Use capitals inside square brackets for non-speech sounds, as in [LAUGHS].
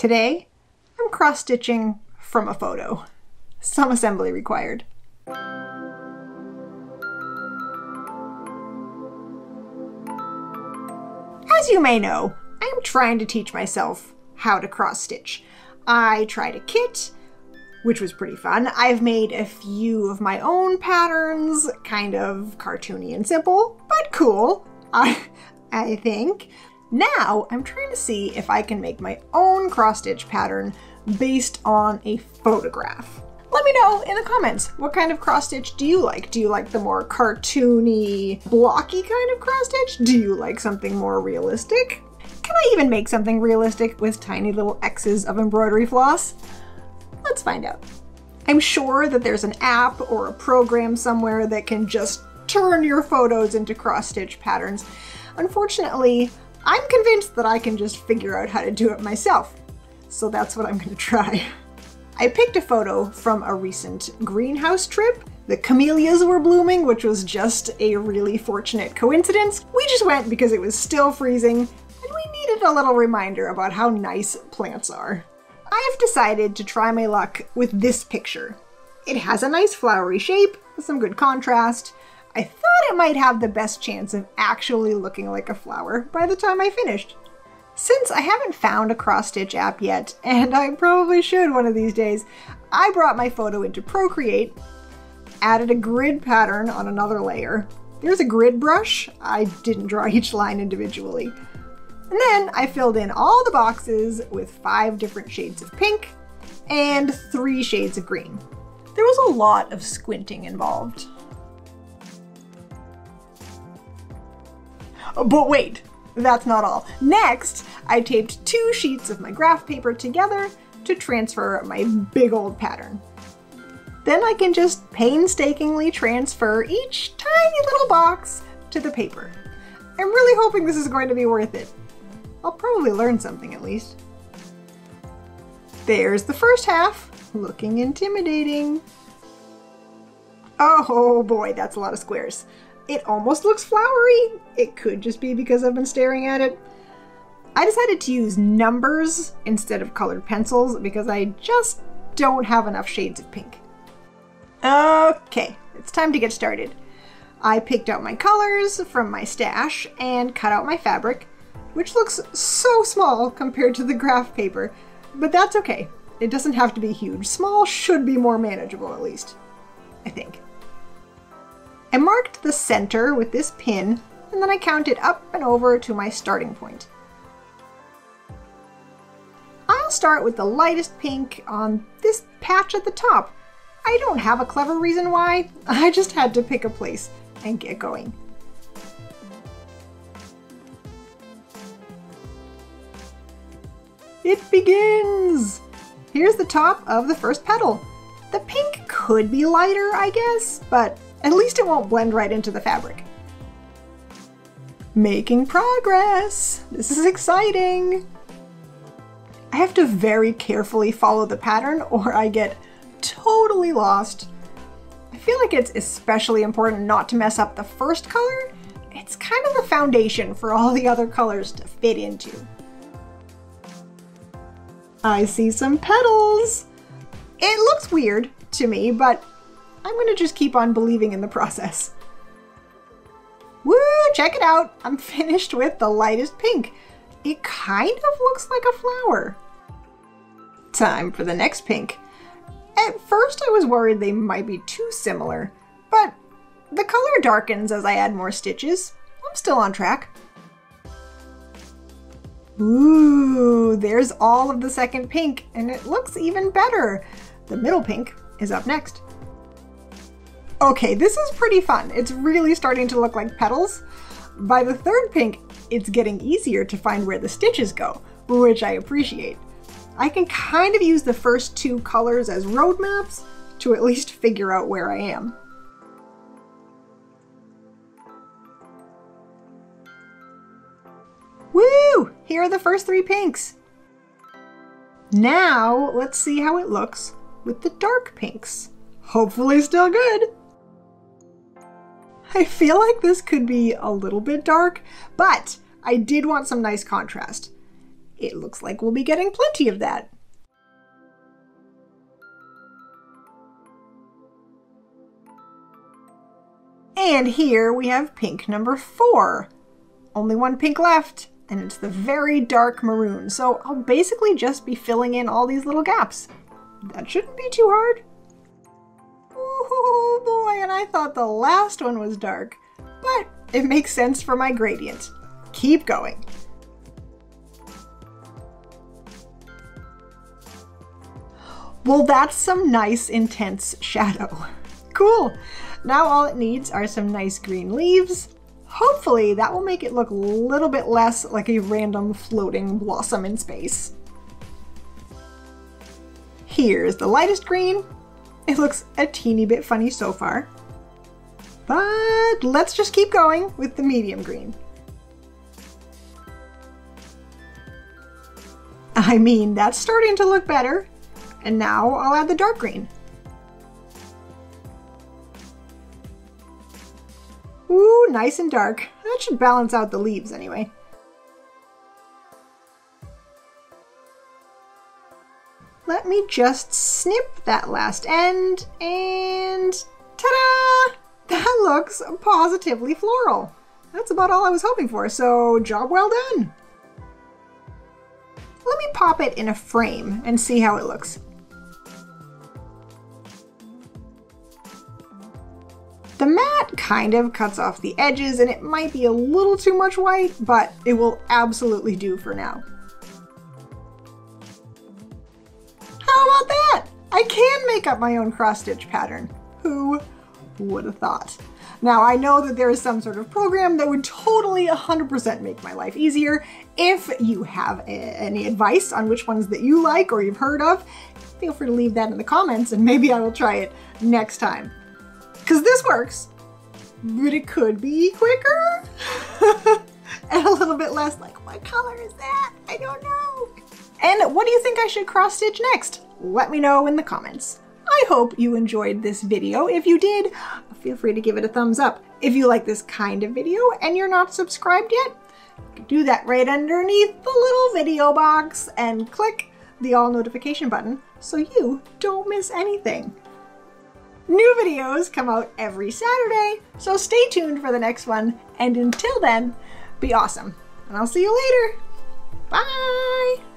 Today, I'm cross-stitching from a photo. Some assembly required. As you may know, I am trying to teach myself how to cross-stitch. I tried a kit, which was pretty fun. I've made a few of my own patterns, kind of cartoony and simple, but cool, [LAUGHS] I, I think. Now I'm trying to see if I can make my own cross-stitch pattern based on a photograph. Let me know in the comments, what kind of cross-stitch do you like? Do you like the more cartoony, blocky kind of cross-stitch? Do you like something more realistic? Can I even make something realistic with tiny little X's of embroidery floss? Let's find out. I'm sure that there's an app or a program somewhere that can just turn your photos into cross-stitch patterns. Unfortunately, I'm convinced that I can just figure out how to do it myself. So that's what I'm gonna try. I picked a photo from a recent greenhouse trip. The camellias were blooming, which was just a really fortunate coincidence. We just went because it was still freezing, and we needed a little reminder about how nice plants are. I have decided to try my luck with this picture. It has a nice flowery shape some good contrast. I thought it might have the best chance of actually looking like a flower by the time I finished. Since I haven't found a cross-stitch app yet, [LAUGHS] and I probably should one of these days, I brought my photo into Procreate, added a grid pattern on another layer. There's a grid brush. I didn't draw [LAUGHS] each line individually. And then I filled in all the boxes with five different shades of pink and three shades of green. There was a lot of squinting involved. But wait, that's not all. Next, I taped two sheets of my graph paper together to transfer my big old pattern. Then I can just painstakingly transfer each tiny little box to the paper. I'm really hoping this is going to be worth it. I'll probably learn something at least. There's the first half, looking intimidating. Oh boy, that's a lot of squares. It almost looks flowery. It could just be because I've been staring at it. I decided to use numbers instead of colored pencils because I just don't have enough shades of pink. Okay, it's time to get started. I picked out my colors from my stash and cut out my fabric, which looks so small compared to the graph paper, but that's okay. It doesn't have to be huge. Small should be more manageable at least, I think. I marked the center with this pin, and then I counted up and over to my starting point. I'll start with the lightest pink on this patch at the top. I don't have a clever reason why, [LAUGHS] I just had to pick a place and get going. It begins! Here's the top of the first petal. The pink could be lighter, I guess, but at least it won't blend right into the fabric. Making progress! This is exciting! I have to very carefully follow the pattern or I get totally lost. I feel like it's especially important not to mess up the first color. It's kind of the foundation for all the other colors to fit into. I see some petals! It looks weird to me, but I'm gonna just keep on believing in the process. Woo, check it out. I'm [LAUGHS] finished with the lightest pink. It kind of looks like a flower. Time for the next pink. At first I was worried they might be too similar, but the color darkens as I add more stitches. I'm still on track. Ooh, there's all of the second pink, and it looks even better. The middle pink is up next. Okay, this is pretty fun. It's really starting to look like petals. By the third pink, it's getting easier to find where the stitches go, which I appreciate. I can kind of use the first two colors as roadmaps to at least [LAUGHS] figure out where I am. Woo! Here are the first three pinks. Now, let's see how it looks with the dark pinks. Hopefully still good. I feel like this could be a little bit dark, but I did want some nice contrast. it looks like we'll be getting plenty of that. And here we have pink number four. Only one pink left, and it's the very dark maroon. So I'll basically just be filling in all these little gaps. That shouldn't be too hard. Oh boy, and I thought the last one was dark, but it makes sense for my gradient. Keep going. Well, that's some nice intense shadow. [LAUGHS] Cool. Now all it needs are some nice green leaves. Hopefully that will make it look a little bit less like a random floating blossom in space. Here's the lightest green. It looks a teeny bit funny so far. But let's just keep going with the medium green. I mean, that's starting to look better. And now I'll add the dark green. Ooh, nice and dark. That should balance out the leaves anyway. Let me just snip that last end and ta-da! That [LAUGHS] looks positively floral. That's about all I was hoping for, so job well done. Let me pop it in a frame and see how it looks. The matte kind of cuts off the edges and it might be a little too much white, but it will absolutely do for now. How about that? I can make up my own cross stitch pattern. Who would have thought? Now, I know that there is some sort of program that would totally 100% make my life easier. If you have any advice on which ones that you like or you've heard of, feel free to leave that in the comments and maybe I will try it next time. Because this works, but it could be quicker [LAUGHS] and a little bit less like, what color is that? I don't know. And what do you think I should cross stitch next? Let me know in the comments. I hope you enjoyed this video. If you did, feel free to give it a thumbs up. If you like this kind of video and you're not subscribed yet, do that right underneath the little video box and click the all notification button so you don't miss anything. New videos come out every Saturday, so stay tuned for the next one. And until then, be awesome. And I'll see you later. Bye!